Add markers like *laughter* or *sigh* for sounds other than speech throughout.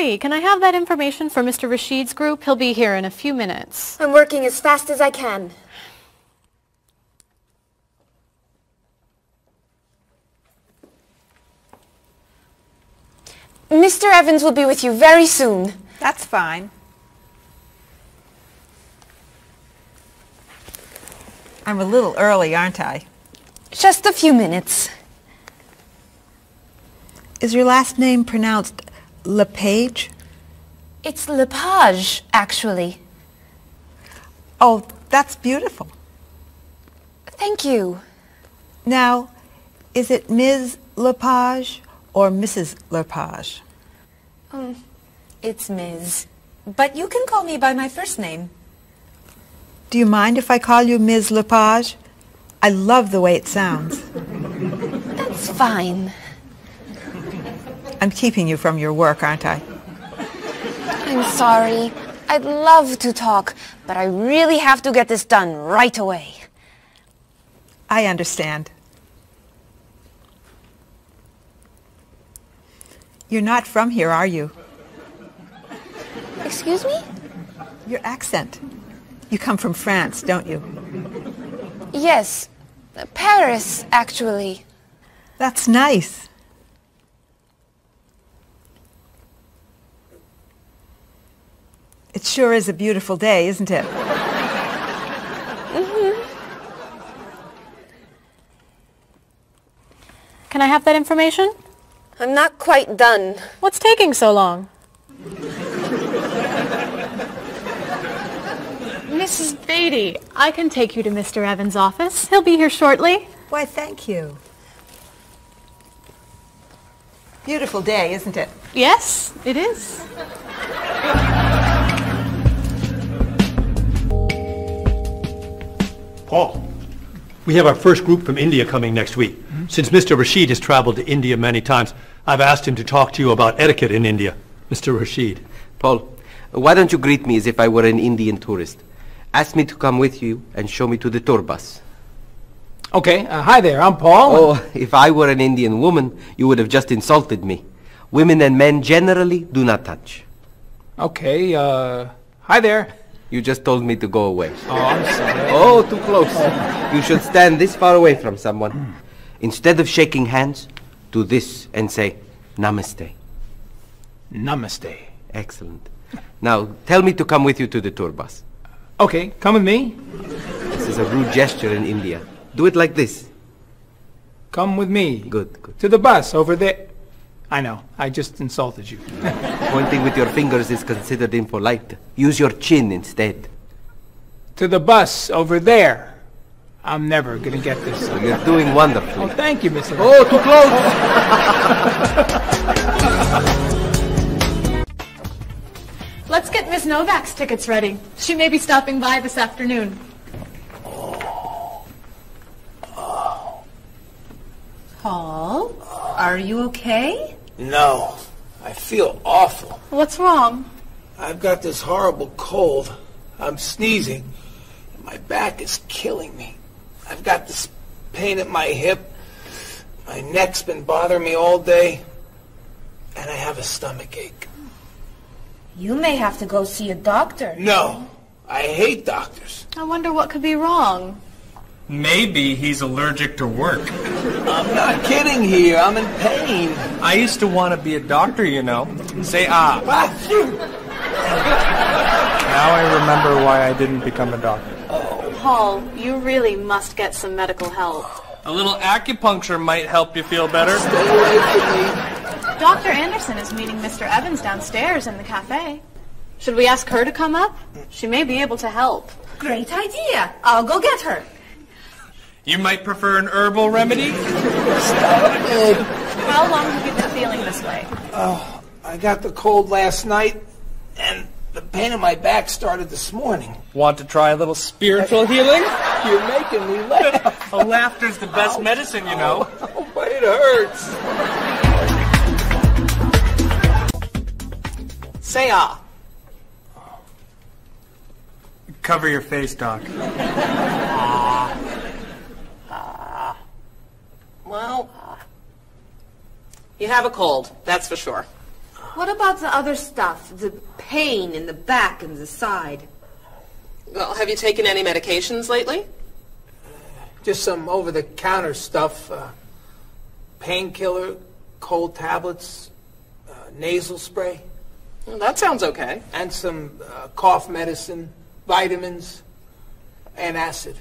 Marie, can I have that information for Mr. Rashid's group? He'll be here in a few minutes. I'm working as fast as I can. Mr. Evans will be with you very soon. That's fine. I'm a little early, aren't I? Just a few minutes. Is your last name pronounced LePage? It's Lepage, actually. Oh, that's beautiful. Thank you. Now, is it Ms. Lepage or Mrs. Lepage? Um, it's Ms. But you can call me by my first name. Do you mind if I call you Ms. Lepage? I love the way it sounds. That's fine. I'm keeping you from your work, aren't I? I'm sorry. I'd love to talk, but I really have to get this done right away. I understand. You're not from here, are you? Excuse me? Your accent. You come from France, don't you? Yes. Paris, actually. That's nice. It sure is a beautiful day, isn't it? Mm-hmm. Can I have that information? I'm not quite done. What's taking so long? Mrs. Beatty, I can take you to Mr. Evans' office. He'll be here shortly. Why, thank you. Beautiful day, isn't it? Yes, it is. Paul, we have our first group from India coming next week. Since Mr. Rashid has traveled to India many times, I've asked him to talk to you about etiquette in India. Mr. Rashid. Paul, why don't you greet me as if I were an Indian tourist? Ask me to come with you and show me to the tour bus. Okay, uh, hi there, I'm Paul. Oh, if I were an Indian woman, you would have just insulted me. Women and men generally do not touch. Okay, uh, hi there. You just told me to go away. Oh, I'm sorry. Oh, too close. You should stand this far away from someone. Instead of shaking hands, do this and say, Namaste. Namaste. Excellent. Now, tell me to come with you to the tour bus. Okay, come with me. This is a rude gesture in India. Do it like this. Come with me. Good, good. To the bus over there. I know, I just insulted you. *laughs* Pointing with your fingers is considered impolite. Use your chin instead. to the bus over there. I'm never gonna get this. So you're doing Oh, wonderfully. thank you, Mr. Oh, too close! *laughs* Let's get Miss Novak's tickets ready. She may be stopping by this afternoon. Paul, are you okay? No, I feel awful. What's wrong? I've got this horrible cold. I'm sneezing. and My back is killing me. I've got this pain at my hip. My neck's been bothering me all day. And I have a stomach ache. You may have to go see a doctor. No, I hate doctors. I wonder what could be wrong. Maybe he's allergic to work. I'm not kidding here. I'm in pain. I used to want to be a doctor, you know. Say ah. Ah, phew. Now I remember why I didn't become a doctor. Paul, you really must get some medical help. A little acupuncture might help you feel better. Stay away from me. Dr. Anderson is meeting Mr. Evans downstairs in the cafe. Should we ask her to come up? She may be able to help. Great idea. I'll go get her. You might prefer an herbal remedy? How long have you been feeling this way? Oh, I got the cold last night, and the pain in my back started this morning. Want to try a little spiritual healing? You're making me laugh. *laughs* Oh, laughter's the best medicine, you know. Oh, but it hurts. Say ah. Cover your face, Doc. Well, you have a cold, that's for sure. What about the other stuff? The pain in the back and the side? Well, have you taken any medications lately? Just some over-the-counter stuff. Uh, painkiller, cold tablets, uh, nasal spray. Well, that sounds okay. And some uh, cough medicine, vitamins, and acid.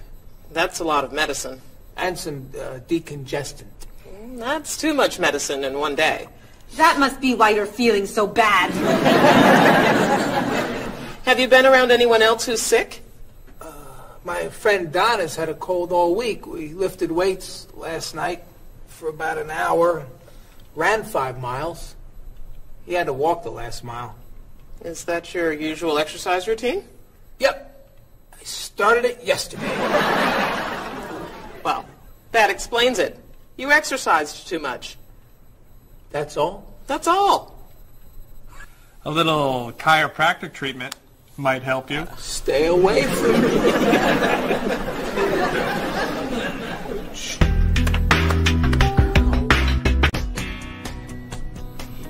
That's a lot of medicine. And some uh, decongestant. That's too much medicine in one day. That must be why you're feeling so bad. *laughs* Have you been around anyone else who's sick? Uh, my friend Don has had a cold all week. We lifted weights last night for about an hour, ran five miles. He had to walk the last mile. Is that your usual exercise routine? Yep. I started it yesterday. *laughs* well, that explains it. You exercised too much. That's all? That's all. A little chiropractic treatment might help you. Stay away from me.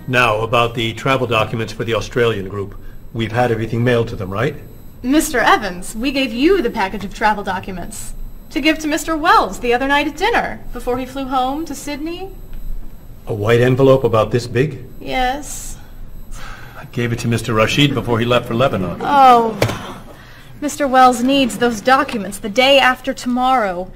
Now, about the travel documents for the Australian group. We've had everything mailed to them, right? Mr. Evans, we gave you the package of travel documents to give to Mr. Wells the other night at dinner before he flew home to Sydney. A white envelope about this big? Yes. I gave it to Mr. Rashid before he left for Lebanon. Oh, Mr. Wells needs those documents the day after tomorrow.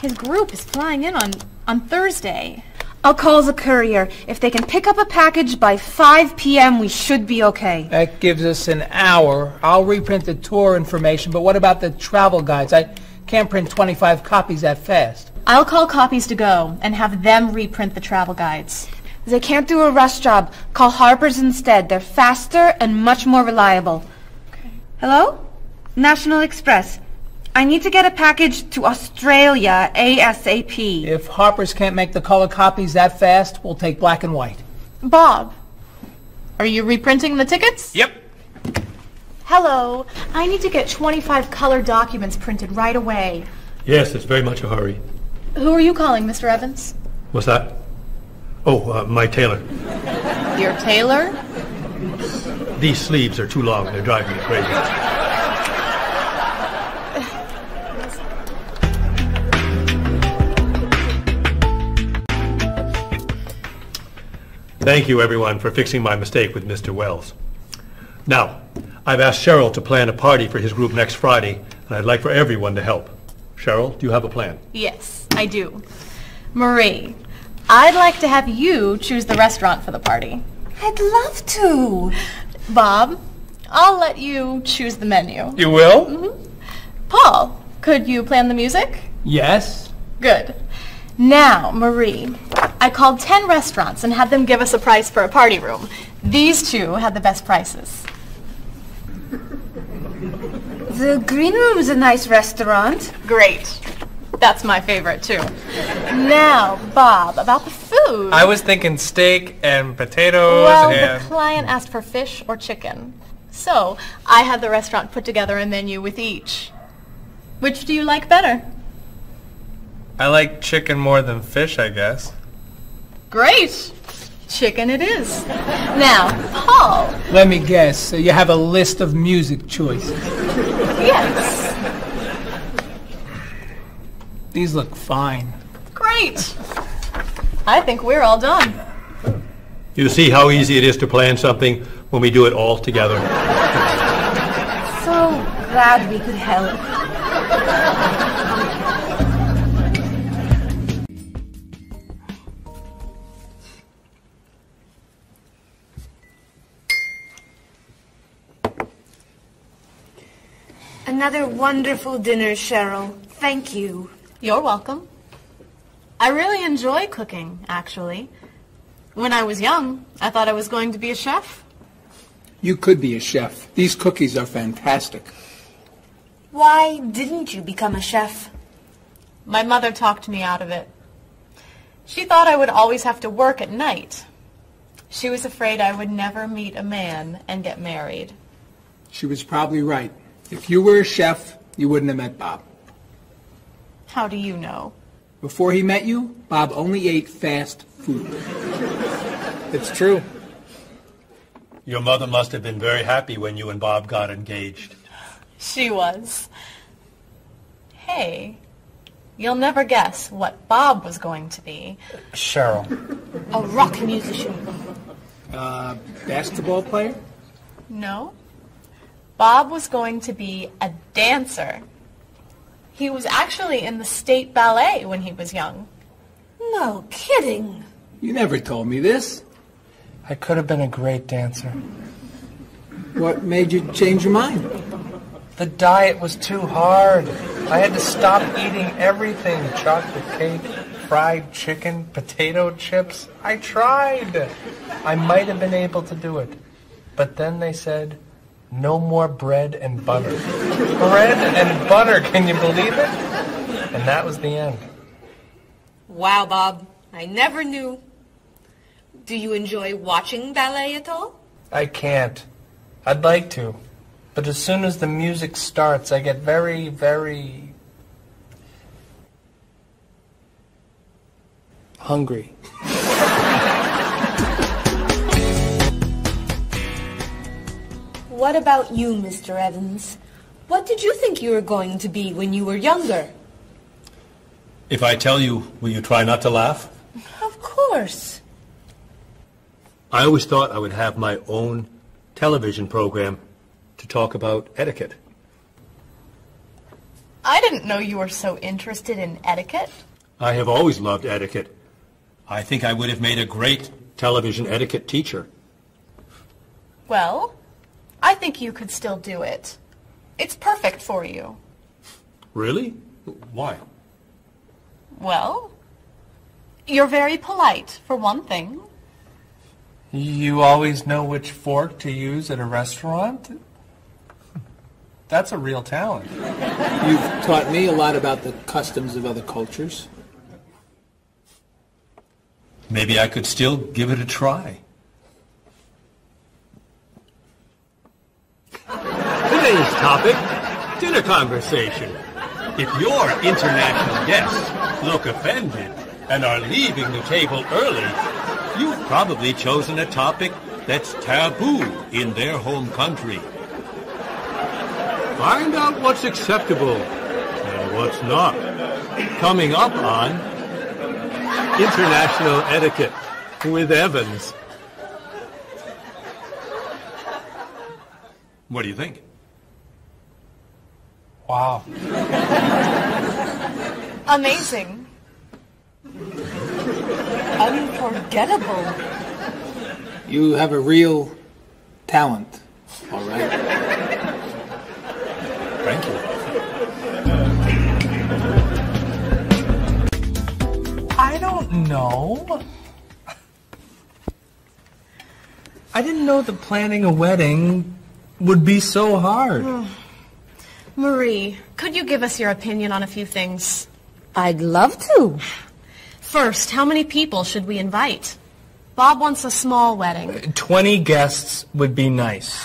His group is flying in on, on Thursday. I'll call the courier. If they can pick up a package by 5 p.m., we should be okay. That gives us an hour. I'll reprint the tour information, but what about the travel guides? I can't print 25 copies that fast. I'll call Copies to Go and have them reprint the travel guides. They can't do a rush job. Call Harper's instead. They're faster and much more reliable. Okay. Hello? National Express. I need to get a package to Australia ASAP. If Harper's can't make the color copies that fast, we'll take black and white. Bob, are you reprinting the tickets? Yep. Hello. I need to get 25 color documents printed right away. Yes, it's very much a hurry. Who are you calling, Mr. Evans? What's that? Oh, uh, my tailor. Your tailor? These sleeves are too long. They're driving me crazy. Thank you, everyone, for fixing my mistake with Mr. Wells. Now, I've asked Cheryl to plan a party for his group next Friday, and I'd like for everyone to help. Cheryl, do you have a plan? Yes, I do. Marie, I'd like to have you choose the restaurant for the party. I'd love to. Bob, I'll let you choose the menu. You will? Mm-hmm. Paul, could you plan the music? Yes. Good. Now, Marie, I called 10 restaurants and had them give us a price for a party room. These two had the best prices. The Green Room is a nice restaurant. Great. That's my favorite, too. Now, Bob, about the food. I was thinking steak and potatoes well, and... the client asked for fish or chicken. So, I had the restaurant put together a menu with each. Which do you like better? I like chicken more than fish, I guess. Great. Chicken it is. Now, Paul. Let me guess. So you have a list of music choices. Yes. These look fine. Great. I think we're all done. You see how easy it is to plan something when we do it all together. So glad we could help. Another wonderful dinner, Cheryl. Thank you. You're welcome. I really enjoy cooking, actually. When I was young, I thought I was going to be a chef. You could be a chef. These cookies are fantastic. Why didn't you become a chef? My mother talked me out of it. She thought I would always have to work at night. She was afraid I would never meet a man and get married. She was probably right. If you were a chef, you wouldn't have met Bob. How do you know? Before he met you, Bob only ate fast food. It's true. Your mother must have been very happy when you and Bob got engaged. She was. Hey, you'll never guess what Bob was going to be. Cheryl. A rock musician. Uh, basketball player? No. Bob was going to be a dancer. He was actually in the state ballet when he was young. No kidding. You never told me this. I could have been a great dancer. What made you change your mind? The diet was too hard. I had to stop eating everything chocolate cake, fried chicken, potato chips. I tried. I might have been able to do it. But then they said, no more bread and butter. bread and butter, can you believe it? And that was the end. Wow, Bob. I never knew. Do you enjoy watching ballet at all? I can't. I'd like to. But as soon as the music starts, I get very, very hungry. What about you, Mr. Evans? What did you think you were going to be when you were younger? If I tell you, will you try not to laugh? Of course. I always thought I would have my own television program to talk about etiquette. I didn't know you were so interested in etiquette. I have always loved etiquette. I think I would have made a great television etiquette teacher. Well, I think you could still do it. It's perfect for you. Really? Why? Well, you're very polite, for one thing. You always know which fork to use at a restaurant? That's a real talent. You've taught me a lot about the customs of other cultures. Maybe I could still give it a try. Today's topic, dinner conversation. If your international guests look offended and are leaving the table early, you've probably chosen a topic that's taboo in their home country. Find out what's acceptable and what's not. Coming up on International Etiquette with Evans. What do you think? Wow. Amazing. Unforgettable. You have a real talent, all right? Thank you. I don't know. I didn't know that planning a wedding would be so hard. Hmm. Marie, could you give us your opinion on a few things? I'd love to. First, how many people should we invite? Bob wants a small wedding. 20 guests would be nice.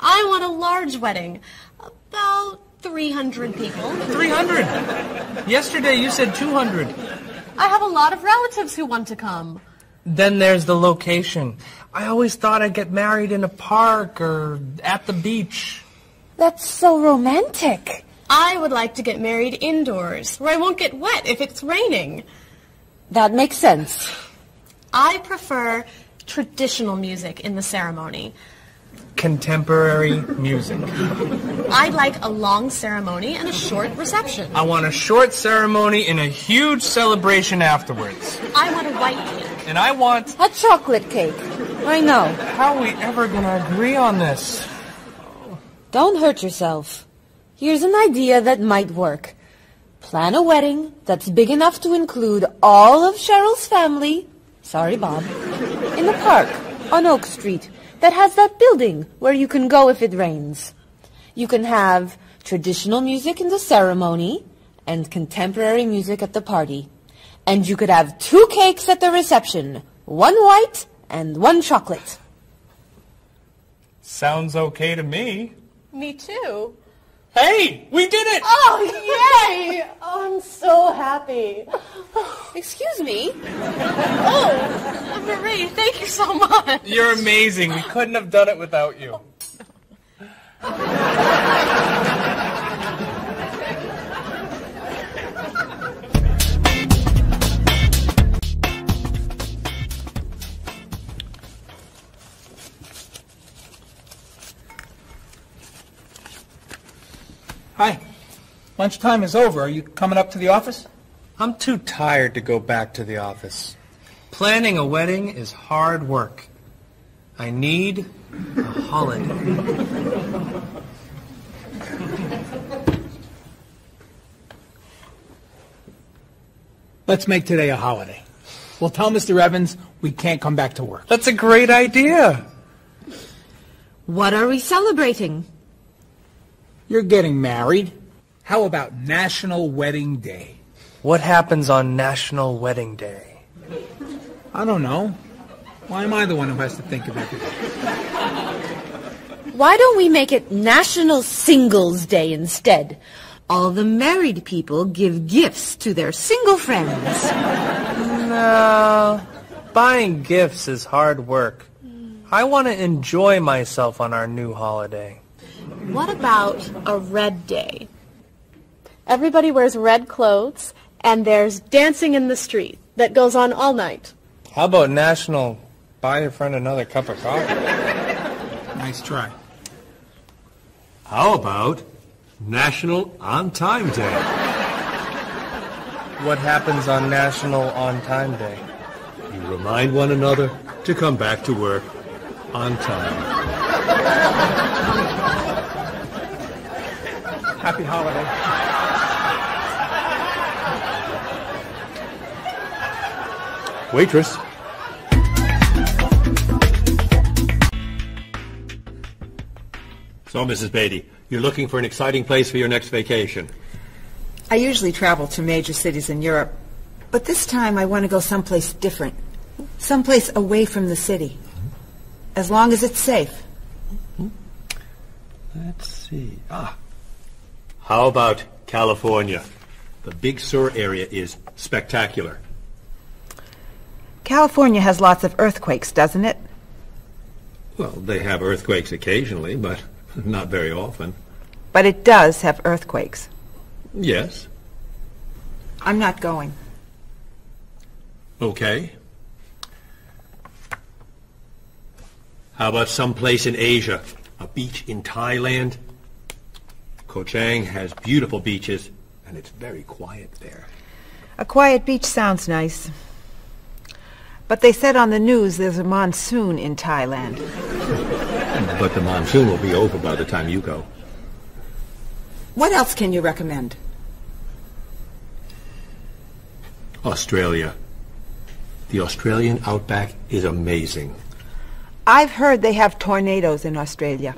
I want a large wedding. About 300 people. 300. Yesterday you said 200. I have a lot of relatives who want to come. Then there's the location. I always thought I'd get married in a park or at the beach. That's so romantic. I would like to get married indoors, where I won't get wet if it's raining. That makes sense. I prefer traditional music in the ceremony. Contemporary music. I'd like a long ceremony and a short reception. I want a short ceremony and a huge celebration afterwards. I want a white cake. And I want... A chocolate cake. I know. How are we ever going to agree on this? Don't hurt yourself. Here's an idea that might work. Plan a wedding that's big enough to include all of Cheryl's family, sorry Bob, in the park on Oak Street that has that building where you can go if it rains. You can have traditional music in the ceremony and contemporary music at the party. And you could have two cakes at the reception, one white and one chocolate. Sounds okay to me. Me too. Hey, we did it! Oh, yay! Oh, I'm so happy. Excuse me? Oh, Marie, thank you so much. You're amazing. We couldn't have done it without you. Hi. Lunchtime is over. Are you coming up to the office? I'm too tired to go back to the office. Planning a wedding is hard work. I need a holiday. Let's make today a holiday. We'll tell Mr. Evans we can't come back to work. That's a great idea. What are we celebrating? You're getting married. How about National Wedding Day? What happens on National Wedding Day? I don't know. Why am I the one who has to think of everything? Why don't we make it National Singles Day instead? All the married people give gifts to their single friends. No. Buying gifts is hard work. I want to enjoy myself on our new holiday. What about a red day? Everybody wears red clothes, and there's dancing in the street that goes on all night. How about National Buy Your Friend Another Cup of Coffee? Nice try. How about National On Time Day? What happens on National On Time Day? You remind one another to come back to work on time. *laughs* Happy holiday. Waitress. So, Mrs. Beatty, you're looking for an exciting place for your next vacation. I usually travel to major cities in Europe, but this time I want to go someplace different. Someplace away from the city. As long as it's safe. Let's see. Ah. How about California? The Big Sur area is spectacular. California has lots of earthquakes, doesn't it? Well, they have earthquakes occasionally, but not very often. But it does have earthquakes. Yes. I'm not going. Okay. How about someplace in Asia? A beach in Thailand? Koh Chang has beautiful beaches, and it's very quiet there. A quiet beach sounds nice. But they said on the news there's a monsoon in Thailand. *laughs* But the monsoon will be over by the time you go. What else can you recommend? Australia. The Australian outback is amazing. I've heard they have tornadoes in Australia.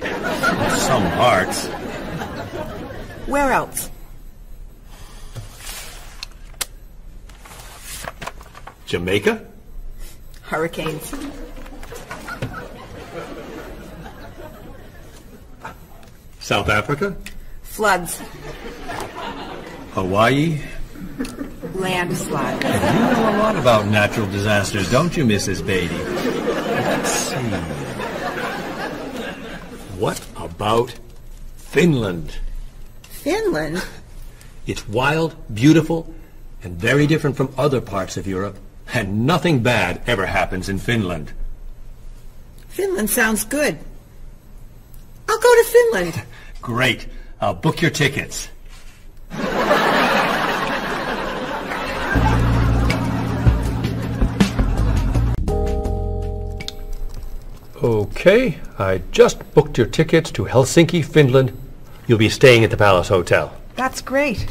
Some parts. Where else? Jamaica? Hurricanes. South Africa? Floods. Hawaii? Landslide. You know a lot about natural disasters, don't you, Mrs. Beatty? Let's see. What about Finland? Finland? It's wild, beautiful, and very different from other parts of Europe. And nothing bad ever happens in Finland. Finland sounds good. I'll go to Finland. *laughs* Great. I'll book your tickets. Okay, I just booked your tickets to Helsinki, Finland. You'll be staying at the Palace Hotel. That's great.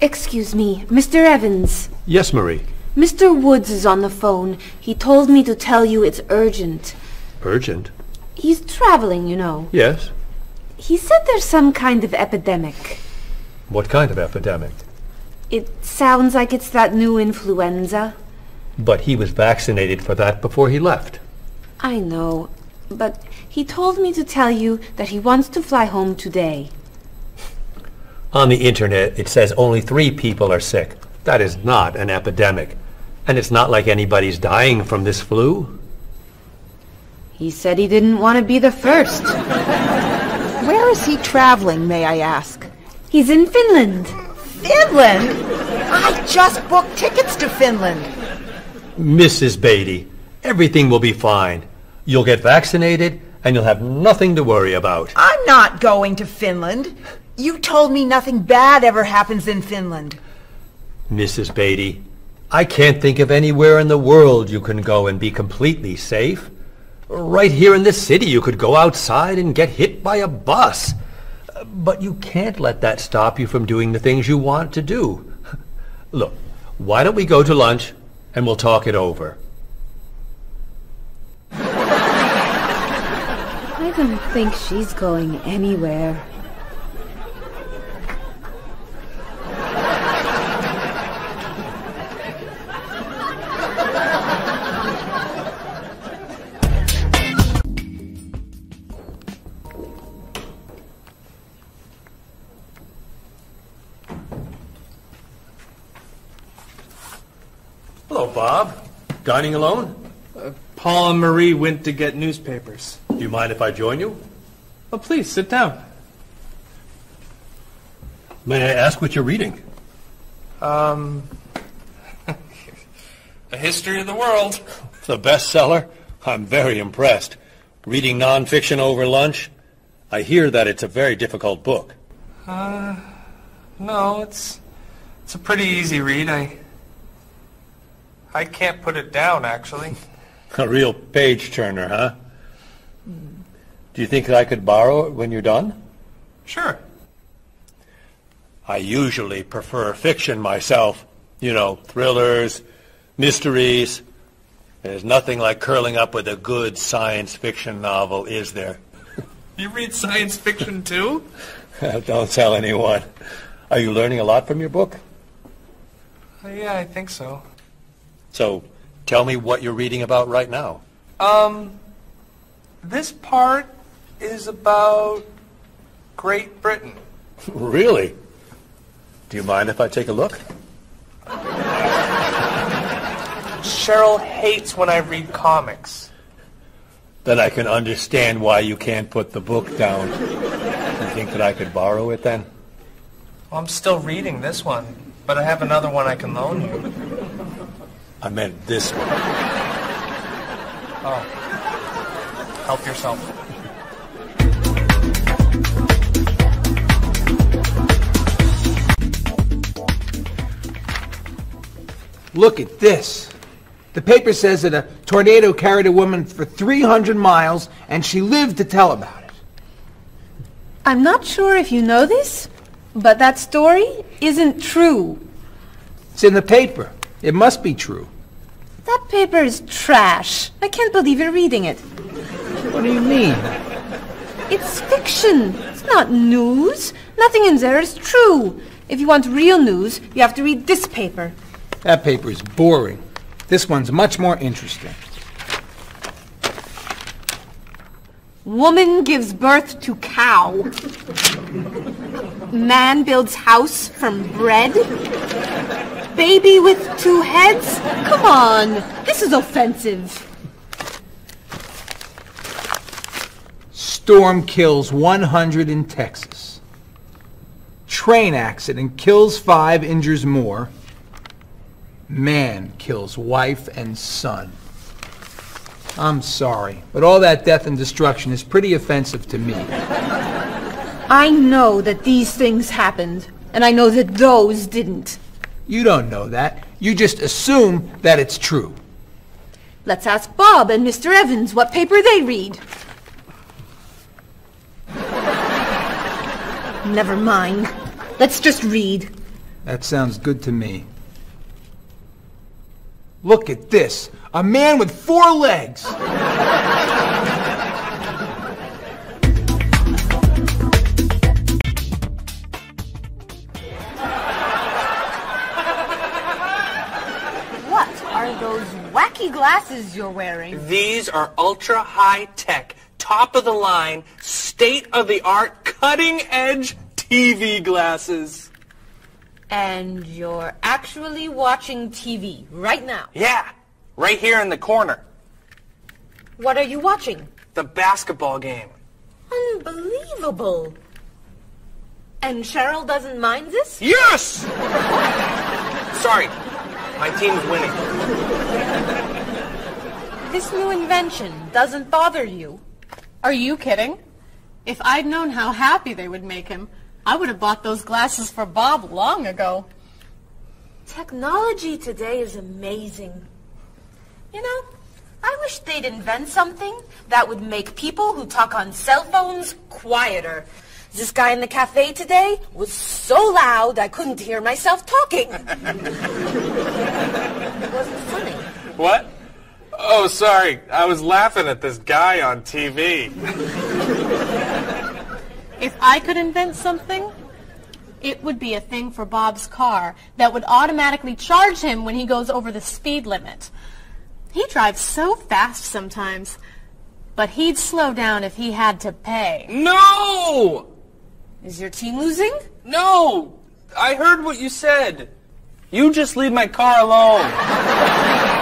Excuse me, Mr. Evans. Yes, Marie. Mr. Woods is on the phone. He told me to tell you it's urgent. Urgent? He's traveling, you know. Yes. He said there's some kind of epidemic. What kind of epidemic? It sounds like it's that new influenza. But he was vaccinated for that before he left. I know, but he told me to tell you that he wants to fly home today. On the internet, it says only three people are sick. That is not an epidemic. And it's not like anybody's dying from this flu. He said he didn't want to be the first. Where is he traveling, may I ask? He's in Finland. Finland? I just booked tickets to Finland. Mrs. Beatty, everything will be fine. You'll get vaccinated, and you'll have nothing to worry about. I'm not going to Finland. You told me nothing bad ever happens in Finland. Mrs. Beatty, I can't think of anywhere in the world you can go and be completely safe. Right here in this city, you could go outside and get hit by a bus. But you can't let that stop you from doing the things you want to do. *laughs* Look, why don't we go to lunch and we'll talk it over? Don't think she's going anywhere. Hello, Bob. Dining alone? Uh, Paul and Marie went to get newspapers. Do you mind if I join you? Oh, please, sit down. May I ask what you're reading? Um, *laughs* A History of the World. The bestseller. I'm very impressed. Reading nonfiction over lunch? I hear that it's a very difficult book. Uh, no, it's it's a pretty easy read. I I can't put it down, actually. *laughs* A real page turner, huh? Do you think I could borrow it when you're done? Sure. I usually prefer fiction myself. You know, thrillers, mysteries. There's nothing like curling up with a good science fiction novel, is there? *laughs* You read science fiction too? *laughs* Don't tell anyone. Are you learning a lot from your book? Uh, yeah, I think so. So, tell me what you're reading about right now. Um, this part is about Great Britain. *laughs* Really? Do you mind if I take a look? Cheryl hates when I read comics. Then I can understand why you can't put the book down. You think that I could borrow it then? Well, I'm still reading this one, but I have another one I can loan you. I meant this one. Oh. Help yourself. Look at this. The paper says that a tornado carried a woman for 300 miles and she lived to tell about it. I'm not sure if you know this, but that story isn't true. It's in the paper. It must be true. That paper is trash. I can't believe you're reading it. What do you mean? It's fiction. It's not news. Nothing in there is true. If you want real news, you have to read this paper. That paper is boring. This one's much more interesting. Woman gives birth to cow. Man builds house from bread. Baby with two heads? Come on, this is offensive. Storm kills 100 in Texas. Train accident kills five, injures more. Man kills wife and son. I'm sorry, but all that death and destruction is pretty offensive to me. I know that these things happened, and I know that those didn't. You don't know that. You just assume that it's true. Let's ask Bob and Mr. Evans what paper they read. Never mind. Let's just read. That sounds good to me. Look at this. A man with four legs. What are those wacky glasses you're wearing? These are ultra high tech, top of the line, state of the art, cutting edge TV glasses. And you're actually watching TV right now. Yeah, right here in the corner. What are you watching? The basketball game. Unbelievable. And Cheryl doesn't mind this? Yes! Sorry, my team's winning. This new invention doesn't bother you. Are you kidding? If I'd known how happy they would make him, I would have bought those glasses for Bob long ago. Technology today is amazing. You know, I wish they'd invent something that would make people who talk on cell phones quieter. This guy in the cafe today was so loud I couldn't hear myself talking. *laughs* it wasn't funny. What? Oh, sorry. I was laughing at this guy on TV. If I could invent something, it would be a thing for Bob's car that would automatically charge him when he goes over the speed limit. He drives so fast sometimes, but he'd slow down if he had to pay. No! Is your team losing? No! I heard what you said. You just leave my car alone. *laughs*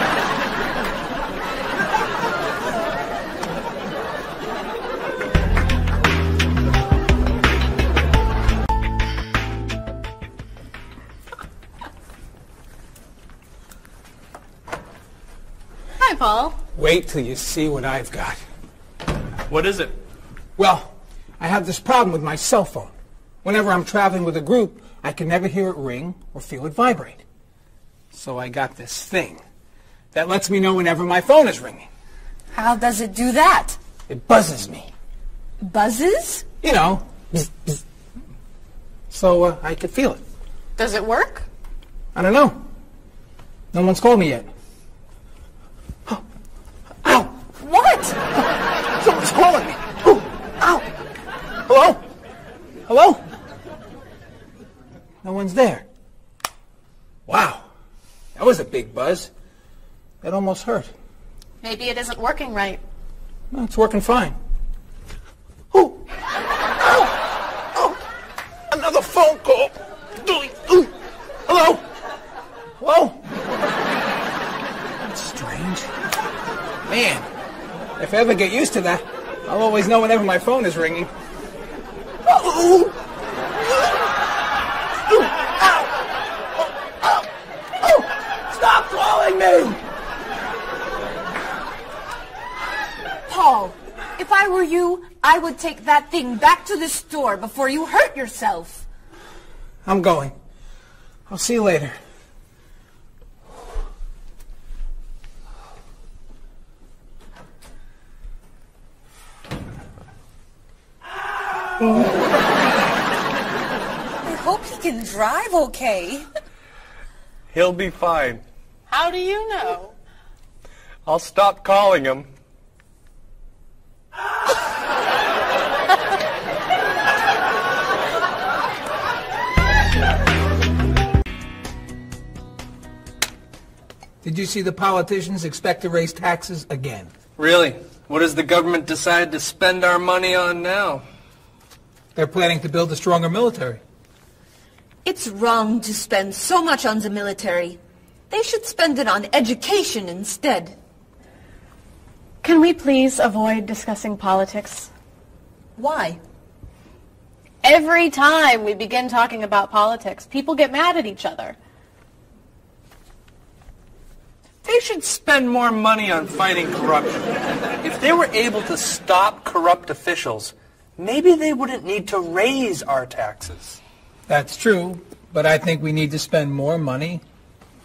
Hi, Paul. Wait till you see what I've got. What is it? Well, I have this problem with my cell phone. Whenever I'm traveling with a group, I can never hear it ring or feel it vibrate. So I got this thing that lets me know whenever my phone is ringing. How does it do that? It buzzes me. Buzzes? You know, bzz, bzz. so uh, I could feel it. Does it work? I don't know. No one's called me yet. Ow! What? Someone's calling me. Ooh, ow! Hello? Hello? No one's there. Wow. That was a big buzz. That almost hurt. Maybe it isn't working right. No, it's working fine. Ooh. Ow! Oh! Another phone call. Ooh. Hello? Hello? That's strange. Man, if I ever get used to that, I'll always know whenever my phone is ringing. Ooh. Ooh. Ow! Oh, ow! Oh! Stop calling me! Paul, if I were you, I would take that thing back to the store before you hurt yourself. I'm going. I'll see you later. Can drive okay. He'll be fine. How do you know? I'll stop calling him. Did you see the politicians expect to raise taxes again? Really? What does the government decide to spend our money on now? They're planning to build a stronger military. It's wrong to spend so much on the military. They should spend it on education instead. Can we please avoid discussing politics? Why? Every time we begin talking about politics, people get mad at each other. They should spend more money on fighting corruption. If they were able to stop corrupt officials, maybe they wouldn't need to raise our taxes. That's true, but I think we need to spend more money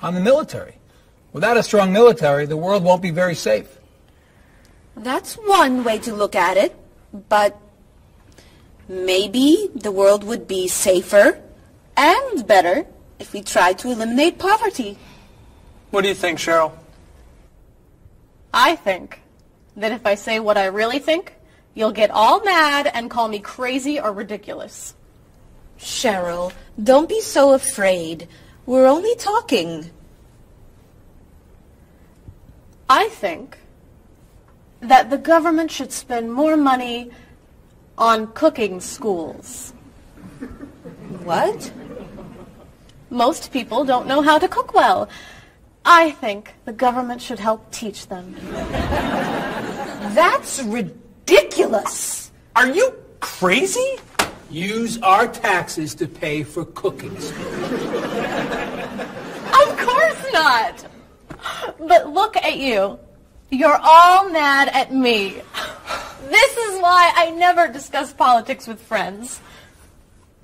on the military. Without a strong military, the world won't be very safe. That's one way to look at it, but maybe the world would be safer and better if we tried to eliminate poverty. What do you think, Cheryl? I think that if I say what I really think, you'll get all mad and call me crazy or ridiculous. Cheryl, don't be so afraid. We're only talking. I think that the government should spend more money on cooking schools. What? Most people don't know how to cook well. I think the government should help teach them. That's ridiculous. Are you crazy? Use our taxes to pay for cooking Of course not. But look at you. You're all mad at me. This is why I never discuss politics with friends.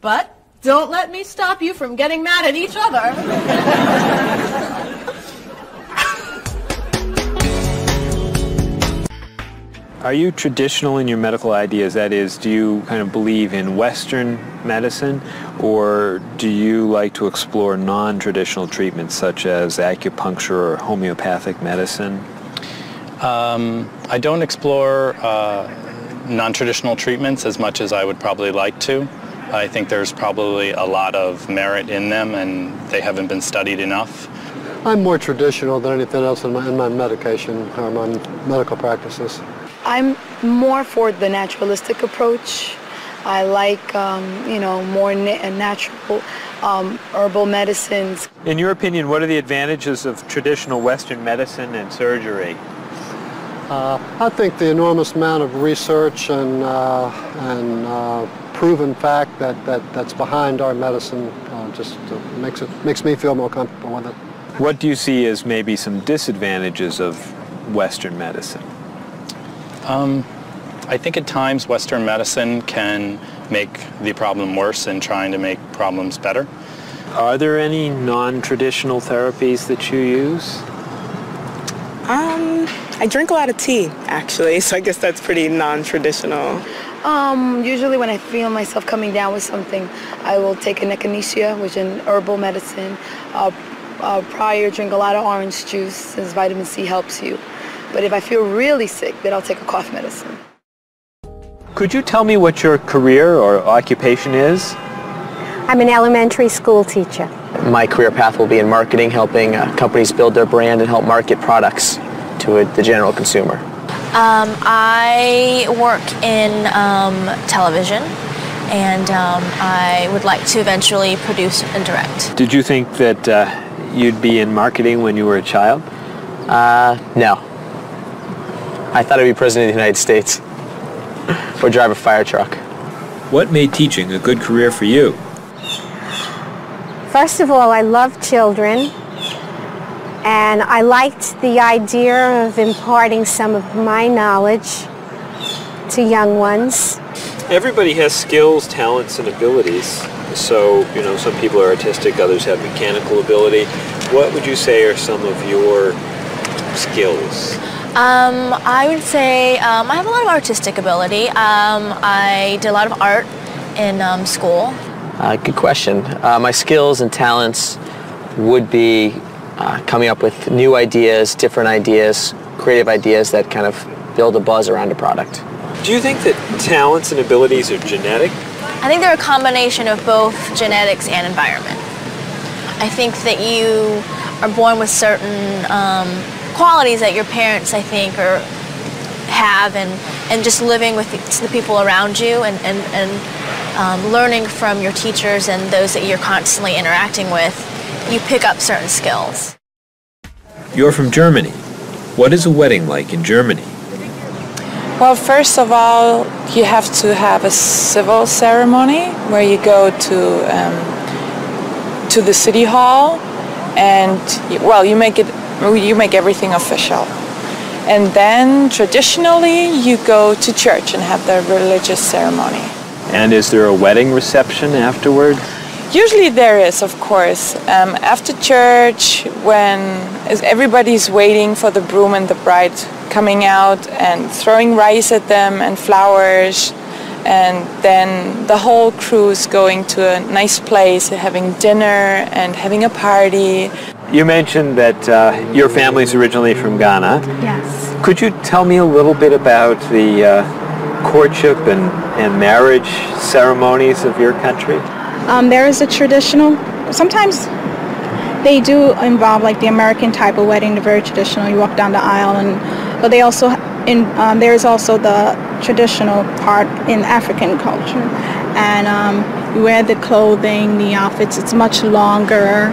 But don't let me stop you from getting mad at each other. *laughs* Are you traditional in your medical ideas? That is, do you kind of believe in Western medicine or do you like to explore non-traditional treatments such as acupuncture or homeopathic medicine? Um, I don't explore uh, non-traditional treatments as much as I would probably like to. I think there's probably a lot of merit in them and they haven't been studied enough. I'm more traditional than anything else in my, in my medication or my medical practices. I'm more for the naturalistic approach. I like, um, you know, more na- natural um, herbal medicines. In your opinion, what are the advantages of traditional Western medicine and surgery? Uh, I think the enormous amount of research and, uh, and uh, proven fact that, that, that's behind our medicine uh, just uh, makes, it, makes me feel more comfortable with it. What do you see as maybe some disadvantages of Western medicine? Um, I think at times Western medicine can make the problem worse in trying to make problems better. Are there any non-traditional therapies that you use? Um, I drink a lot of tea, actually, *laughs* so I guess that's pretty non-traditional. Um, usually when I feel myself coming down with something, I will take an echinacea, which is an herbal medicine. Uh, uh, prior, drink a lot of orange juice since vitamin C helps you. But if I feel really sick, then I'll take a cough medicine. Could you tell me what your career or occupation is? I'm an elementary school teacher. My career path will be in marketing, helping uh, companies build their brand and help market products to a, the general consumer. Um, I work in um, television and um, I would like to eventually produce and direct. Did you think that uh, you'd be in marketing when you were a child? Uh, no. I thought I'd be president of the United States or drive a fire truck. What made teaching a good career for you? First of all, I love children, and I liked the idea of imparting some of my knowledge to young ones. Everybody has skills, talents, and abilities. So, you know, some people are artistic, others have mechanical ability. What would you say are some of your skills? Um, I would say um, I have a lot of artistic ability. Um, I did a lot of art in um, school. Uh, good question. Uh, my skills and talents would be uh, coming up with new ideas, different ideas, creative ideas that kind of build a buzz around a product. Do you think that talents and abilities are genetic? I think they're a combination of both genetics and environment. I think that you are born with certain um, qualities that your parents, I think, are have and, and just living with the people around you and, and, and um, learning from your teachers and those that you're constantly interacting with, you pick up certain skills. You're from Germany. What is a wedding like in Germany? Well, first of all, you have to have a civil ceremony where you go to um, to the city hall, and well, you make it you make everything official. And then traditionally, you go to church and have the religious ceremony. And is there a wedding reception afterward? Usually there is, of course. Um, after church, when everybody's waiting for the groom and the bride coming out and throwing rice at them and flowers, and then the whole crew is going to a nice place, having dinner and having a party. You mentioned that uh, your family's originally from Ghana. Yes. Could you tell me a little bit about the uh, courtship and, and marriage ceremonies of your country? Um, there is a traditional, sometimes they do involve like the American type of wedding, the very traditional, you walk down the aisle, and but they also, in, um, there is also the traditional part in African culture. And um, you wear the clothing, the outfits, it's much longer.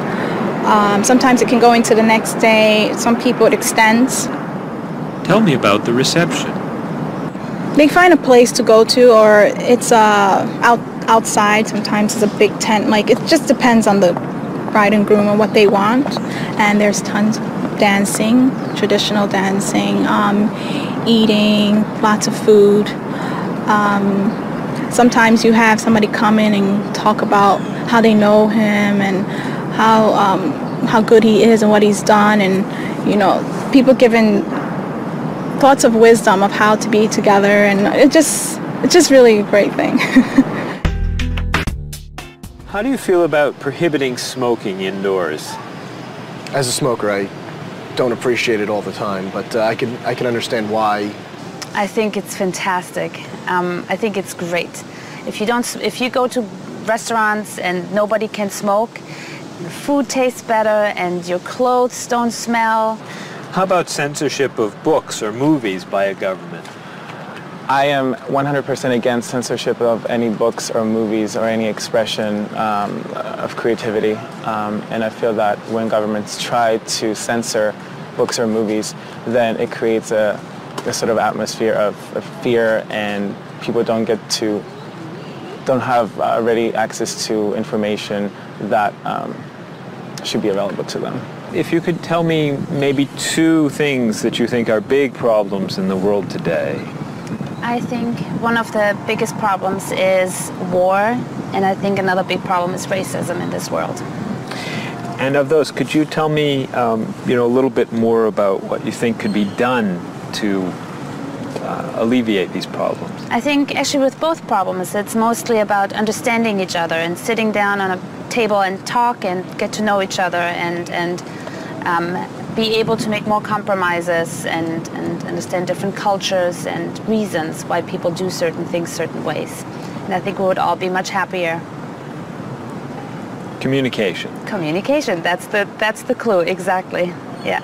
Um, sometimes it can go into the next day. Some people it extends. Tell me about the reception. They find a place to go to, or it's uh, out outside. Sometimes it's a big tent. Like it just depends on the bride and groom and what they want. And there's tons of dancing, traditional dancing, um, eating, lots of food. Um, sometimes you have somebody come in and talk about how they know him and how um, how good he is and what he's done, and you know, people giving thoughts of wisdom of how to be together, and it just it's just really a great thing. *laughs* How do you feel about prohibiting smoking indoors? As a smoker, I don't appreciate it all the time, but uh, I can I can understand why. I think it's fantastic. Um, I think it's great. If you don't, if you go to restaurants and nobody can smoke, the food tastes better and your clothes don't smell. How about censorship of books or movies by a government? I am 100% against censorship of any books or movies or any expression um, of creativity. Um, and I feel that when governments try to censor books or movies, then it creates a, a sort of atmosphere of, of, fear and people don't get to, don't have uh, ready access to information that um, should be available to them. If you could tell me maybe two things that you think are big problems in the world today. I think one of the biggest problems is war, and I think another big problem is racism in this world. And of those, could you tell me, um, you know, a little bit more about what you think could be done to uh, alleviate these problems? I think actually with both problems, it's mostly about understanding each other and sitting down on a table and talk and get to know each other and and um, be able to make more compromises and, and understand different cultures and reasons why people do certain things certain ways. And I think we would all be much happier. Communication. Communication, that's the, that's the clue, exactly. Yeah.